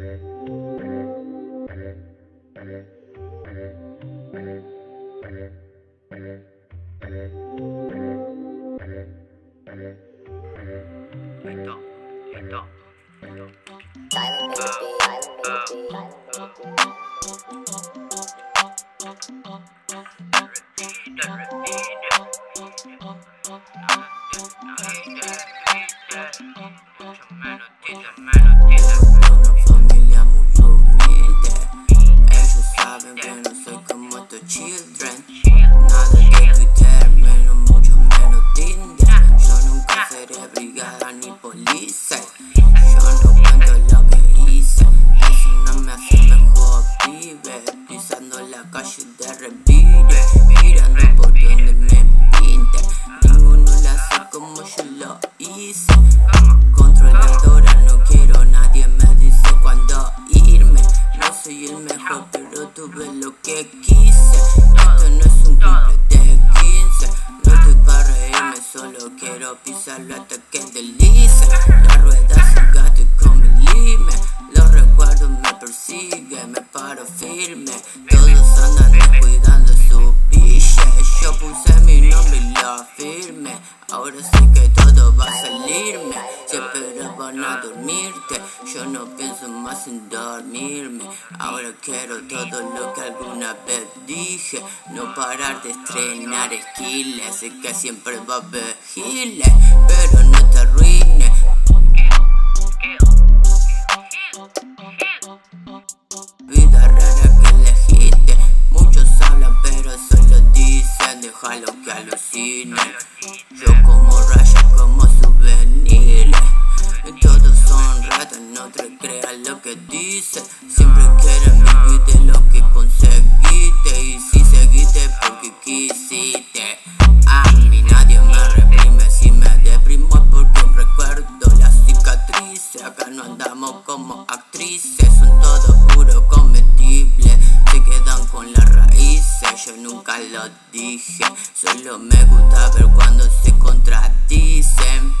Repeat, repeat. Brigada ni policía Yo no cuento lo que hice Eso no me hace mejor pibe Pisando la calle de revire Mirando por donde me pinte. Ninguno la hace como yo lo hice. Controladora, no quiero, nadie me dice cuándo irme. No soy el mejor, pero tuve lo que quise hasta que deslice La rueda se gasta con mi lime. Los recuerdos me persiguen, me paro firme. Todos andan descuidando su piche Yo puse mi nombre y lo firme Ahora sé que todo va a salirme. Si esperaban a dormirte. Yo no pienso más en dormirme. Ahora quiero todo lo que alguna vez dije. No parar de estrenar esquiles. Sé que siempre va a haber giles Pero no te arruines. Vida rara que elegiste. Muchos hablan pero solo dicen Déjalo Siempre quieren vivir de lo que conseguiste. Y si seguiste porque quisiste A mí nadie me reprime. Si me deprimo es porque recuerdo las cicatrices. Acá no andamos como actrices. Son todos puros comestibles Se quedan con las raíces. Yo nunca lo dije. Solo me gusta ver cuando se contradicen